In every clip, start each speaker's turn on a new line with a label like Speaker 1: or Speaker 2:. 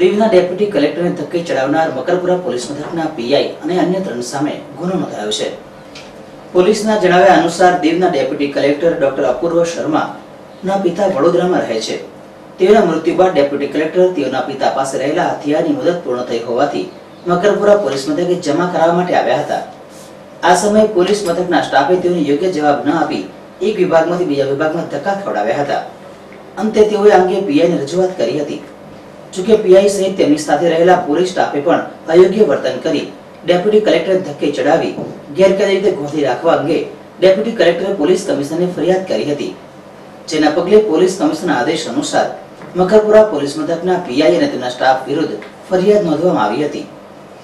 Speaker 1: દીવના ડેપ્યુટી કલેક્ટરને ધક્કે ચડાવનાર મકરપુરા પોલીસ મથકના પીઆઈ અને અન્ય ત્રણ સામે ગુનો નોંધાયો છે. પોલીસના જણાવ્યા અનુસાર દીવના deputy collector doctor Apoorva Sharma ના પિતા વડોદરામાં રહે છે. તેઓના મૃત્યુ બાદ ડેપ્યુટી કલેક્ટર તેઓના પિતા પાસે રહેલા હથિયારની મુદત પૂર્ણ થઈ હોવાથી મકરપુરા પોલીસ મથકે જમા કરાવવા માટે આવ્યા હતા. આ સમયે પોલીસ મથકના સ્ટાફે તેઓને યોગ્ય જવાબ ન આપી એક વિભાગમાંથી બીજા વિભાગમાં ધક્કા ખવડાવ્યા હતા. અંતે તેઓએ અંગે પીઆઈને રજૂઆત કરી હતી. જોકે પીઆઈ સહિત તેમની સાથે રહેલા પોલીસ સ્ટાફે પણ અયોગ્ય વર્તન કરી ડેપ્યુટી કલેક્ટર ધક્કે ચડાવી ગેરકાયદે રીતે ગોઠવી રાખવા અંગે ડેપ્યુટી કલેક્ટરે પોલીસ કમિશનરને ફરિયાદ કરી હતી. જેના પગલે પોલીસ કમિશનરના આદેશ અનુસાર મકરપુરા પોલીસ મથકના પીઆઈ અને તેમના સ્ટાફ વિરુદ્ધ ફરિયાદ નોંધવામાં આવી હતી.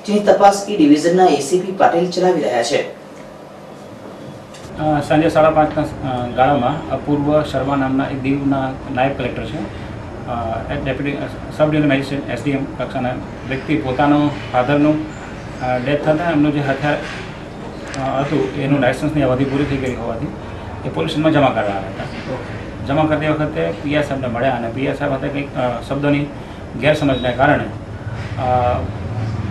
Speaker 1: જેની તપાસ ઈ ડિવિઝનના એસીપી પાટીલ ચલાવી રહ્યા છે.
Speaker 2: સાંજે સાડા પાંચના ગાળામાં અપૂર્વ શર્મા નામના એક દીવના નાયબ કલેક્ટર છે. Deputy sub division magistrate SDM કક્ષાના વ્યક્તિ પોતાનું ફાધરનું ડેથ થતાં એમનું જે હથિયાર હતું, એનું લાઇસન્સની અવધિ પૂરી થઈ ગઈ હોવાથી એ પોલીસમાં જમા કરવા આવ્યા હતા. જમા કરતી વખતે પીઆર સાહેબને મળ્યા અને પીઆર સાહેબ હતા કંઈક શબ્દોની ગેરસમજને કારણે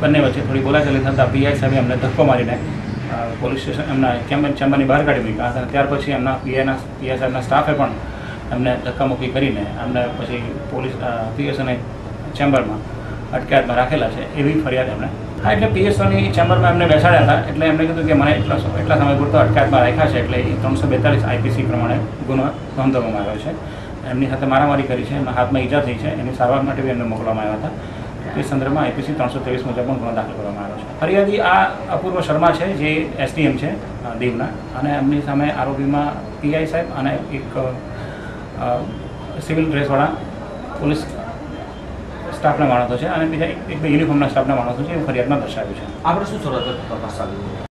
Speaker 2: બંને વચ્ચે થોડી બોલાચાલી થતાં પીઆઈ સાહેબે એમને ધક્કો મારીને પોલીસ સ્ટેશન, એમના ચેમ્બર, ચેમ્બરની બહાર કાઢી મૂક્યા હતા. ત્યાર પછી એમના પીઆઈના પીઆઈ સાહેબના સ્ટાફે પણ એમને ધક્કામુક્કી કરીને એમને પછી પોલીસ પીએસઓને ચેમ્બરમાં અટકાયતમાં રાખેલા છે એવી ફરિયાદ એમણે. હા, એટલે પીએસઓની ચેમ્બરમાં એમને બેસાડ્યા હતા, એટલે એમણે કીધું કે મને એટલા એટલા સમય પૂરતો અટકાયતમાં રાખ્યા છે, એટલે એ ત્રણસો બેતાલીસ આઈપીસી પ્રમાણે ગુનો નોંધવામાં આવ્યો છે. એમની સાથે મારામારી કરી છે, એમના હાથમાં ઈજા થઈ છે, એની સારવાર માટે બી એમને મોકલવામાં આવ્યા હતા. તે સંદર્ભમાં આઈપીસી ત્રણસો ત્રેવીસ મુજબ પણ ગુનો દાખલ કરવામાં આવ્યો છે. ફરિયાદી આ અપૂર્વ શર્મા છે, જે એસડીએમ છે દીવના. અને એમની સામે આરોપીમાં પીઆઈ સાહેબ અને એક સિવિલ ડ્રેસવાળા પોલીસ સ્ટાફના માણસો છે અને બીજા એક બે યુનિફોર્મના સ્ટાફના માણસો છે એવું ફરિયાદમાં દર્શાવ્યું છે.
Speaker 3: આપણે શું શરૂઆત તપાસ